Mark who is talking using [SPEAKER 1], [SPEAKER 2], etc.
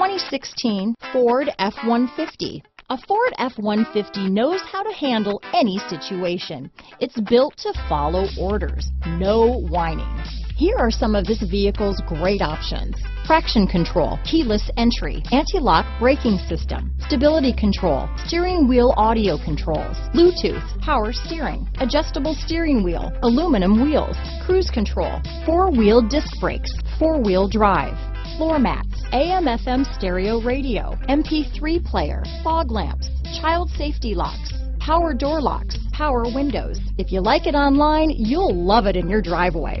[SPEAKER 1] 2016 Ford F-150. A Ford F-150 knows how to handle any situation. It's built to follow orders, no whining. Here are some of this vehicle's great options. Traction control, keyless entry, anti-lock braking system, stability control, steering wheel audio controls, Bluetooth, power steering, adjustable steering wheel, aluminum wheels, cruise control, four-wheel disc brakes, four-wheel drive, floor mats, AM FM stereo radio, MP3 player, fog lamps, child safety locks, power door locks, power windows. If you like it online, you'll love it in your driveway.